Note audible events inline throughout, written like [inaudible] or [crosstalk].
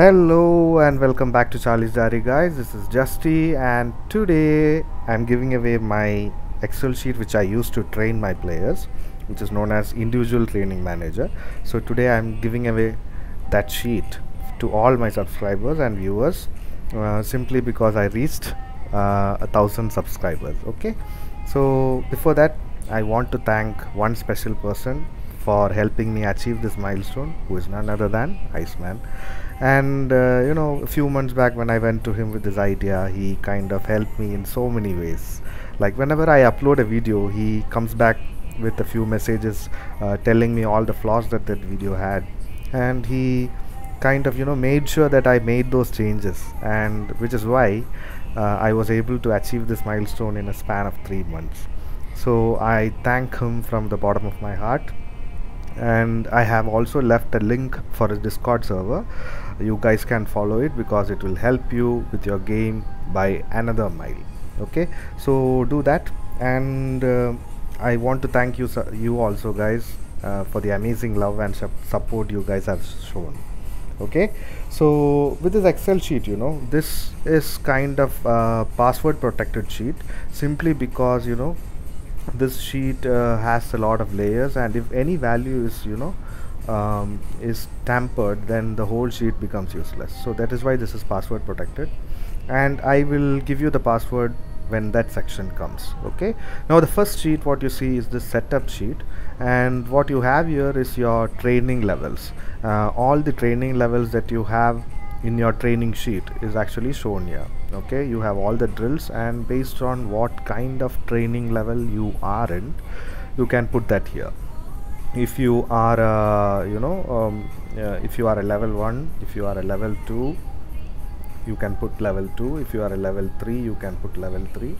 Hello and welcome back to Charlie's Diary guys. This is Justy and today I'm giving away my Excel sheet which I use to train my players which is known as individual training manager. So today I'm giving away that sheet to all my subscribers and viewers uh, simply because I reached uh, a thousand subscribers okay? So before that I want to thank one special person for helping me achieve this milestone who is none other than Iceman. And uh, you know a few months back when I went to him with this idea he kind of helped me in so many ways. Like whenever I upload a video he comes back with a few messages uh, telling me all the flaws that that video had. And he kind of you know made sure that I made those changes and which is why uh, I was able to achieve this milestone in a span of three months. So I thank him from the bottom of my heart and I have also left a link for a discord server. You guys can follow it because it will help you with your game by another mile. Okay? So do that. And uh, I want to thank you you also guys uh, for the amazing love and support you guys have shown. Okay? So with this excel sheet you know this is kind of password protected sheet simply because you know this sheet uh, has a lot of layers and if any value is you know um, is tampered then the whole sheet becomes useless. So that is why this is password protected. And I will give you the password when that section comes okay? Now the first sheet what you see is the setup sheet. And what you have here is your training levels. Uh, all the training levels that you have in your training sheet is actually shown here okay you have all the drills and based on what kind of training level you are in you can put that here. If you are uh, you know um, uh, if you are a level 1 if you are a level 2 you can put level 2 if you are a level 3 you can put level 3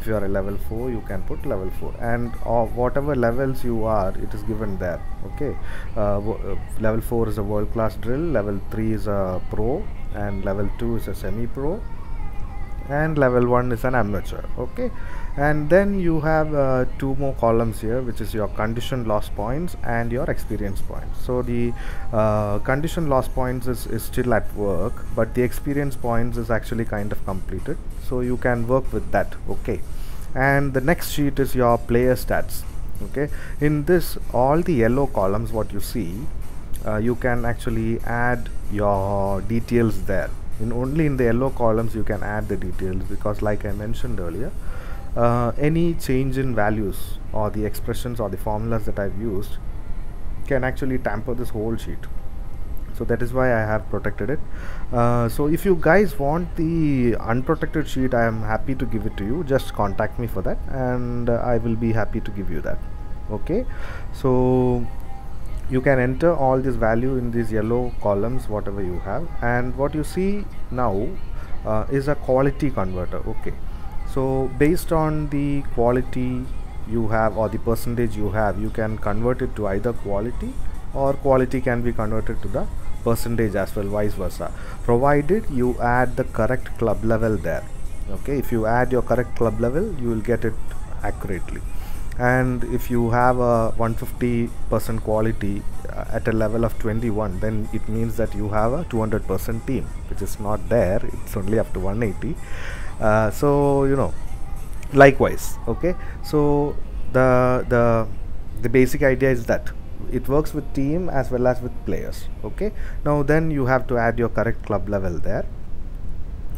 if you are a level 4 you can put level 4 and uh, whatever levels you are it is given there. Okay uh, uh level 4 is a world class drill level 3 is a pro and level 2 is a semi pro and level 1 is an amateur okay? And then you have uh, two more columns here which is your condition loss points and your experience points. So the uh, condition loss points is, is still at work but the experience points is actually kind of completed. So you can work with that okay? And the next sheet is your player stats okay? In this all the yellow columns what you see uh, you can actually add your details there in only in the yellow columns you can add the details because like I mentioned earlier uh, any change in values or the expressions or the formulas that I've used can actually tamper this whole sheet. So that is why I have protected it. Uh, so if you guys want the unprotected sheet I am happy to give it to you. Just contact me for that and uh, I will be happy to give you that. Okay? So you can enter all this value in these yellow columns whatever you have. And what you see now uh, is a quality converter okay. So based on the quality you have or the percentage you have you can convert it to either quality or quality can be converted to the percentage as well vice versa. Provided you add the correct club level there okay. If you add your correct club level you will get it accurately and if you have a 150 percent quality uh, at a level of 21 then it means that you have a 200 percent team which is not there. It's only up to 180 uh, so you know likewise okay? So the the the basic idea is that it works with team as well as with players okay? Now then you have to add your correct club level there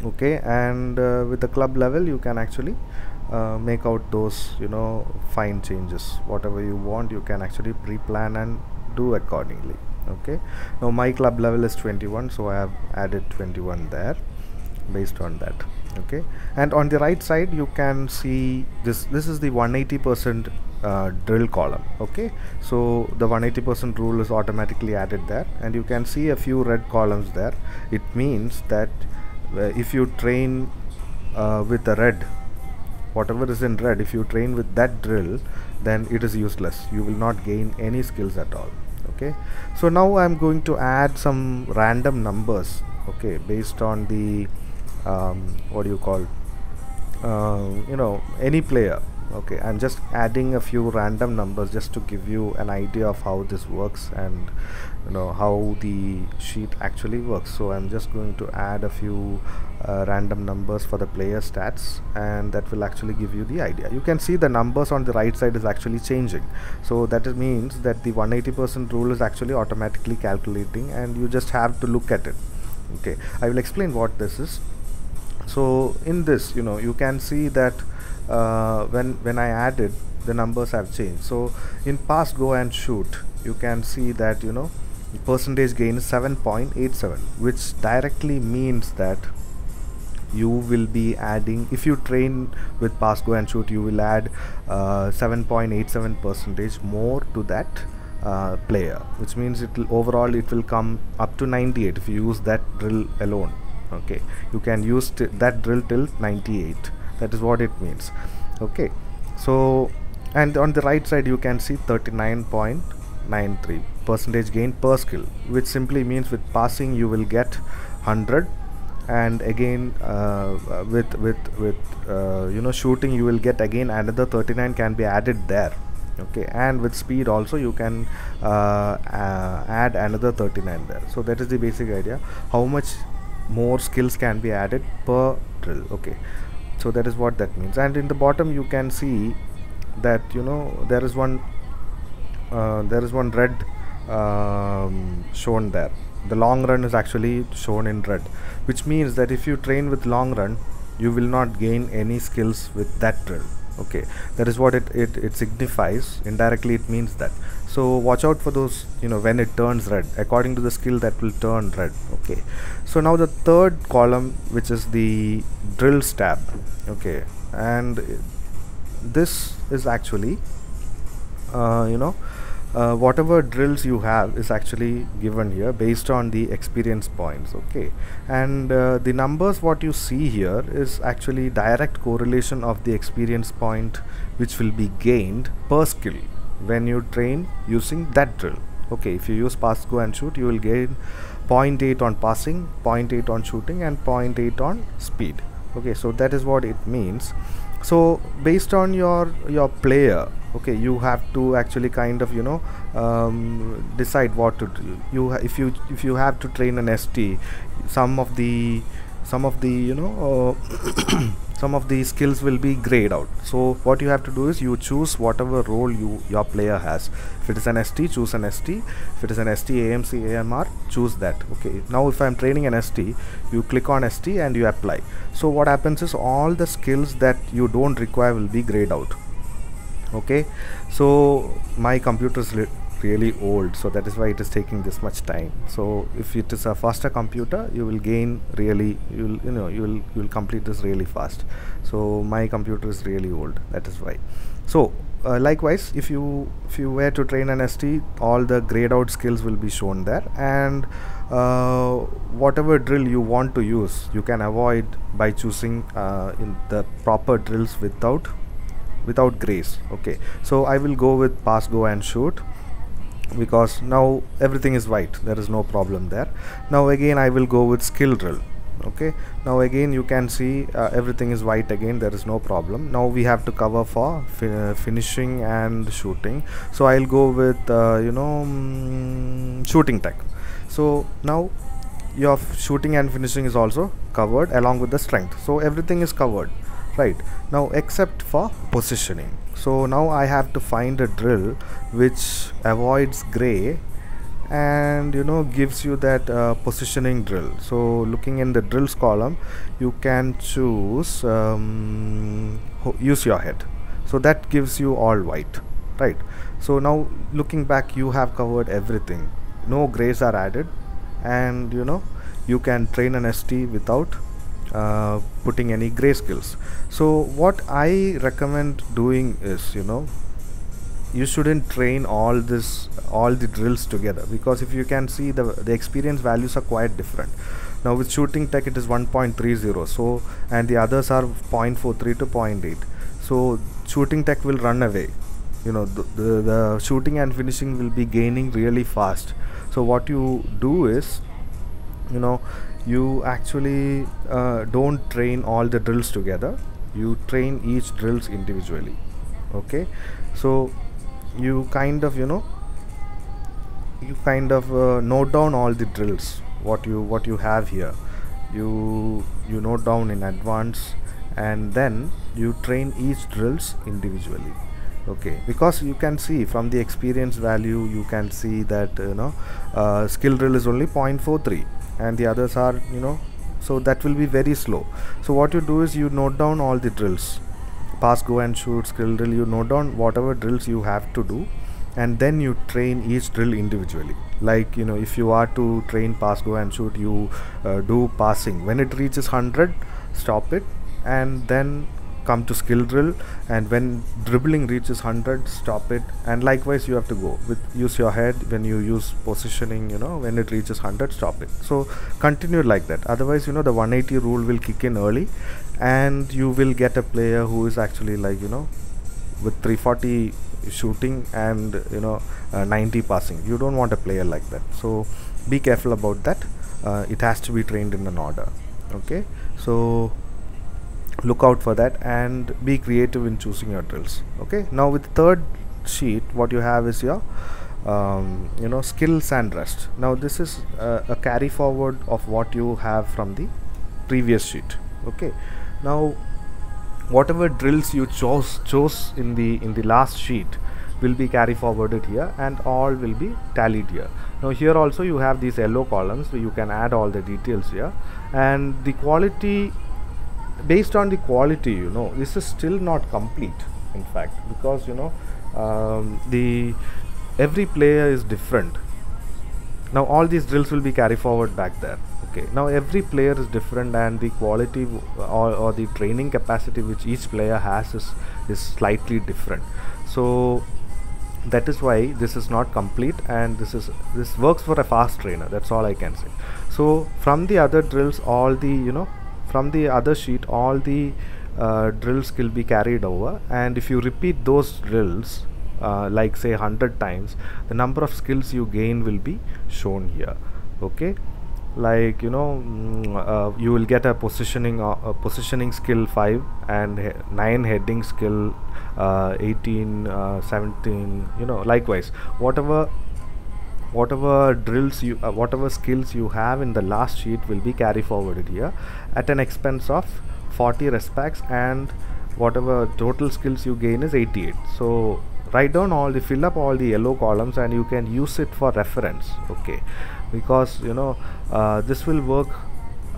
okay? And uh, with the club level you can actually uh, make out those you know fine changes. Whatever you want you can actually pre-plan and do accordingly okay? Now my club level is 21 so I have added 21 there based on that okay? And on the right side you can see this this is the 180 percent uh, drill column okay? So the 180 percent rule is automatically added there and you can see a few red columns there. It means that uh, if you train uh, with the red whatever is in red if you train with that drill then it is useless. You will not gain any skills at all okay? So now I'm going to add some random numbers okay based on the um, what do you call uh, you know any player okay? I'm just adding a few random numbers just to give you an idea of how this works and you know how the sheet actually works. So I'm just going to add a few random numbers for the player stats and that will actually give you the idea. You can see the numbers on the right side is actually changing. So that means that the 180% rule is actually automatically calculating and you just have to look at it. Okay I will explain what this is. So in this you know you can see that uh, when when I added the numbers have changed. So in pass go and shoot you can see that you know percentage gain is 7.87 which directly means that you will be adding if you train with pass go and shoot you will add 7.87 uh, percentage more to that uh, player which means it will overall it will come up to 98 if you use that drill alone okay? You can use that drill till 98 that is what it means okay? So and on the right side you can see 39.93 percentage gain per skill which simply means with passing you will get 100 and again uh, with with with uh, you know shooting you will get again another 39 can be added there. Okay? And with speed also you can uh, uh add another 39 there. So that is the basic idea. How much more skills can be added per drill? Okay? So that is what that means. And in the bottom you can see that you know there is one uh, there is one red um, shown there. The long run is actually shown in red which means that if you train with long run you will not gain any skills with that drill okay that is what it, it it signifies. Indirectly it means that. So watch out for those you know when it turns red according to the skill that will turn red. Okay. So now the third column which is the drills tab. Okay. And this is actually uh, you know uh, whatever drills you have is actually given here based on the experience points okay? And uh, the numbers what you see here is actually direct correlation of the experience point which will be gained per skill when you train using that drill okay? If you use pass go and shoot you will gain 0.8 on passing 0.8 on shooting and 0.8 on speed okay? So that is what it means. So based on your your player okay you have to actually kind of you know um, decide what to do. You if you if you have to train an st some of the some of the you know uh, [clears throat] some of the skills will be grayed out. So what you have to do is you choose whatever role you your player has. If it is an st choose an st if it is an st amc amr choose that. Okay now if i'm training an st you click on st and you apply. So what happens is all the skills that you don't require will be grayed out okay? So my computer is really old so that is why it is taking this much time. So if it is a faster computer you will gain really you will you know you will you will complete this really fast. So my computer is really old that is why. So uh, likewise if you if you were to train an ST all the grayed out skills will be shown there. And uh, whatever drill you want to use you can avoid by choosing uh, in the proper drills without without grays okay? So I will go with pass go and shoot because now everything is white there is no problem there. Now again I will go with skill drill okay? Now again you can see uh, everything is white again there is no problem. Now we have to cover for uh, finishing and shooting. So I'll go with uh, you know mm, shooting tech. So now your shooting and finishing is also covered along with the strength. So everything is covered right now except for positioning. So now I have to find a drill which avoids gray and you know gives you that uh, positioning drill. So looking in the drills column you can choose um, use your head. So that gives you all white right? So now looking back you have covered everything. No grays are added and you know you can train an ST without uh, putting any gray skills. So what I recommend doing is you know you shouldn't train all this all the drills together because if you can see the the experience values are quite different. Now with shooting tech it is 1.30 so and the others are 0.43 to 0.8 so shooting tech will run away. You know the, the, the shooting and finishing will be gaining really fast. So what you do is you know you actually uh, don't train all the drills together. You train each drills individually okay? So you kind of you know you kind of uh, note down all the drills what you what you have here. You you note down in advance and then you train each drills individually okay? Because you can see from the experience value you can see that you know uh, skill drill is only 0.43 and the others are you know so that will be very slow. So what you do is you note down all the drills. Pass go and shoot skill drill you note down whatever drills you have to do and then you train each drill individually. Like you know if you are to train pass go and shoot you uh, do passing. When it reaches 100 stop it and then come to skill drill and when dribbling reaches 100 stop it. And likewise you have to go with use your head. When you use positioning you know when it reaches 100 stop it. So continue like that. Otherwise you know the 180 rule will kick in early and you will get a player who is actually like you know with 340 shooting and you know uh, 90 passing. You don't want a player like that. So be careful about that. Uh, it has to be trained in an order. Okay? So look out for that and be creative in choosing your drills okay? Now with third sheet what you have is your um, you know skills and rest. Now this is uh, a carry forward of what you have from the previous sheet okay? Now whatever drills you chose chose in the in the last sheet will be carry forwarded here and all will be tallied here. Now here also you have these yellow columns so you can add all the details here. And the quality based on the quality you know this is still not complete in fact because you know um, the every player is different. Now all these drills will be carried forward back there okay? Now every player is different and the quality or, or the training capacity which each player has is is slightly different. So that is why this is not complete and this is this works for a fast trainer that's all i can say. So from the other drills all the you know from the other sheet all the uh, drills will be carried over. And if you repeat those drills uh, like say 100 times the number of skills you gain will be shown here. Okay? Like you know mm, uh, you will get a positioning uh, a positioning skill 5 and he 9 heading skill uh, 18 uh, 17 you know likewise. Whatever whatever drills you uh, whatever skills you have in the last sheet will be carry forwarded here at an expense of 40 respects and whatever total skills you gain is 88 so write down all the fill up all the yellow columns and you can use it for reference okay? Because you know uh, this will work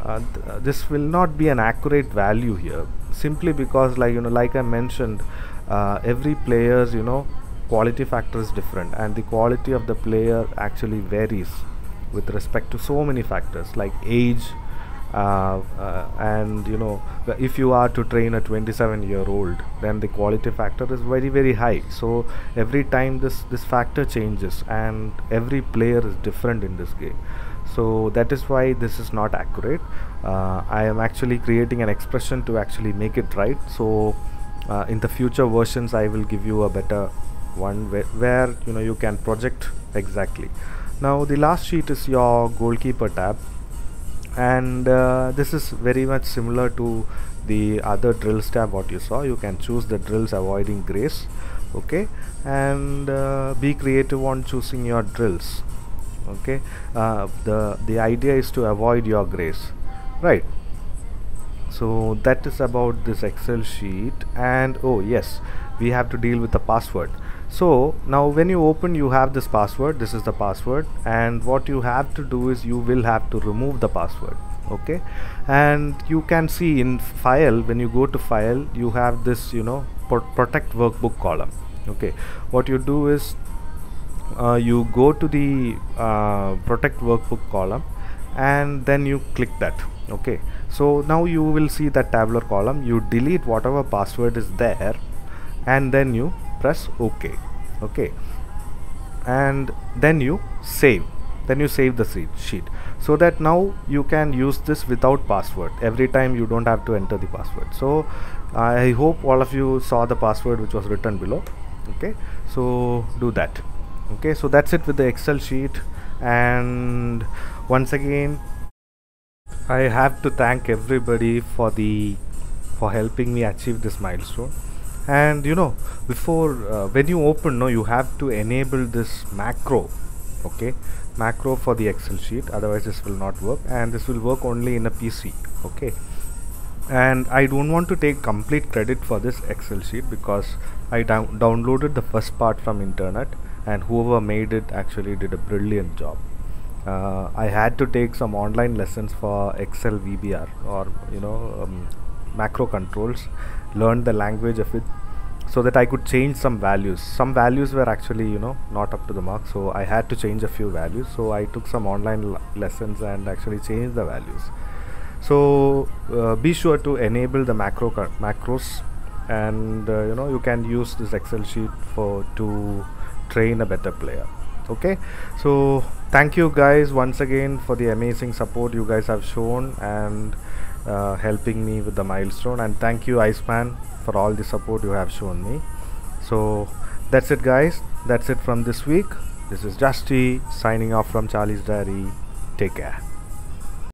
uh, th uh, this will not be an accurate value here simply because like you know like I mentioned uh, every player's you know quality factor is different and the quality of the player actually varies with respect to so many factors like age uh, uh, and you know if you are to train a 27 year old then the quality factor is very very high. So every time this this factor changes and every player is different in this game. So that is why this is not accurate. Uh, I am actually creating an expression to actually make it right. So uh, in the future versions I will give you a better one where, you know you can project exactly. Now the last sheet is your goalkeeper tab. And uh, this is very much similar to the other drills tab what you saw. You can choose the drills avoiding grays okay? And uh, be creative on choosing your drills okay? Uh, the the idea is to avoid your grays right? So that is about this excel sheet. And oh yes we have to deal with the password so now when you open you have this password. This is the password. And what you have to do is you will have to remove the password. Okay? And you can see in file when you go to file you have this you know protect workbook column. Okay? What you do is uh, you go to the uh, protect workbook column and then you click that. Okay? So now you will see that tabular column. You delete whatever password is there and then you press ok. Okay. And then you save. Then you save the sheet. So that now you can use this without password. Every time you don't have to enter the password. So I hope all of you saw the password which was written below. Okay. So do that. Okay. So that's it with the excel sheet. And once again I have to thank everybody for the for helping me achieve this milestone and you know before uh, when you open no you have to enable this macro okay? Macro for the excel sheet otherwise this will not work and this will work only in a pc okay? And I don't want to take complete credit for this excel sheet because I down downloaded the first part from internet and whoever made it actually did a brilliant job. Uh, I had to take some online lessons for excel VBA or you know um, macro controls learn the language of it so that I could change some values. Some values were actually you know not up to the mark so I had to change a few values. So I took some online lessons and actually changed the values. So uh, be sure to enable the macro macros and uh, you know you can use this excel sheet for to train a better player okay? So thank you guys once again for the amazing support you guys have shown and uh, helping me with the milestone. And thank you iceman for all the support you have shown me. So that's it guys. That's it from this week. This is justy signing off from charlie's diary. Take care